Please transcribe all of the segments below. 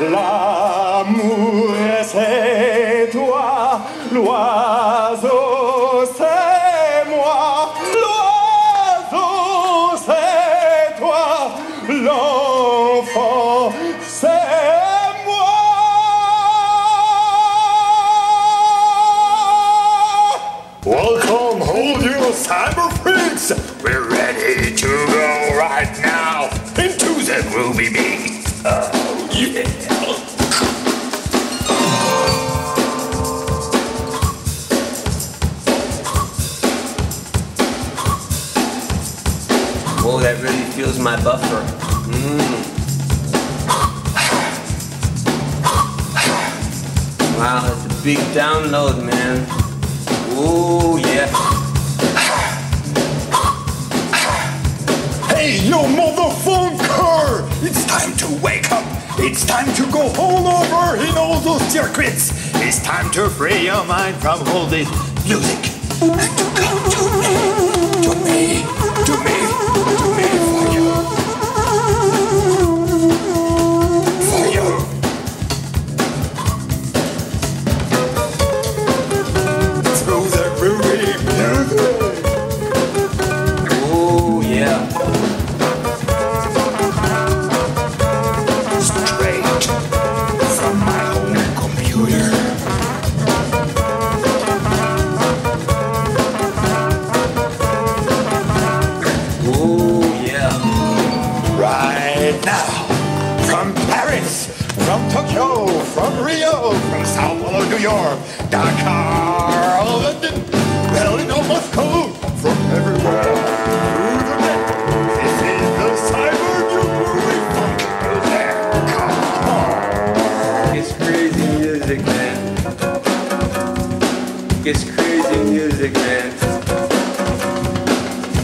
L'amour c'est toi, l'oiseau c'est moi, l'oiseau c'est toi, l'enfant c'est moi. Welcome, hold you cyber freaks! We're ready to go right now into the Bee. Oh, yeah. Whoa, that really feels my buffer. Mm. Wow, that's a big download, man. Ooh, yeah. Hey, you motherfucker! Time to go all over. In all those circuits. It's time to free your mind from all this music from Tokyo, from Rio, from Sao Paulo, New York, Dakar, London, Berlin, or Moscow, from everywhere the. This is the. It's crazy music, man. It's crazy music, man.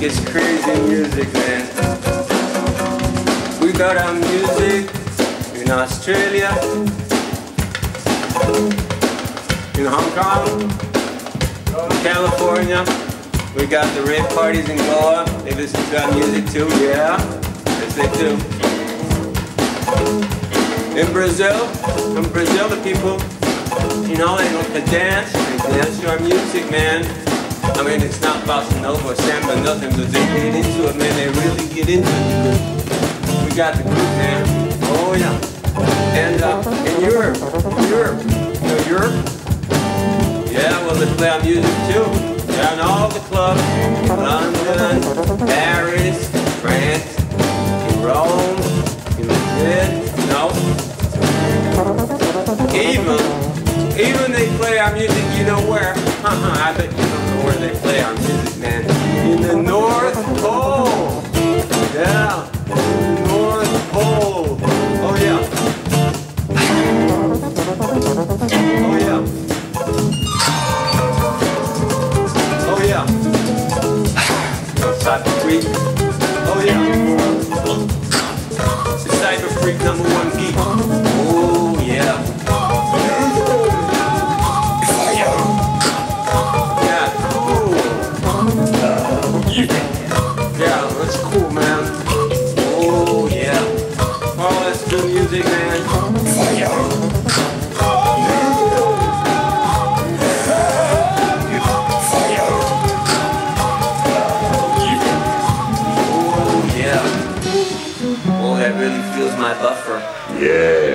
It's crazy music, man. We got our music in Australia, in Hong Kong, in California. We got the rave parties in Goa. They listen to our music too, yeah. Yes, they do. In Brazil, in Brazil, the people, you know, they to dance. They dance to our music, man. I mean, it's not bossa nova or samba, nothing, but they get into it, man. They really get into it. We got the group, man. Oh, yeah. And uh, in Europe, Europe, you know, Europe, yeah, well, they play our music too. Yeah, in all the clubs, London, Paris, France, in Rome, in Madrid, you. Even, even they play our music, you know where? I bet you don't know where they play our music, man. Cyber Freak. Oh yeah. Cyber Freak number one geek. feels my buffer. Yeah.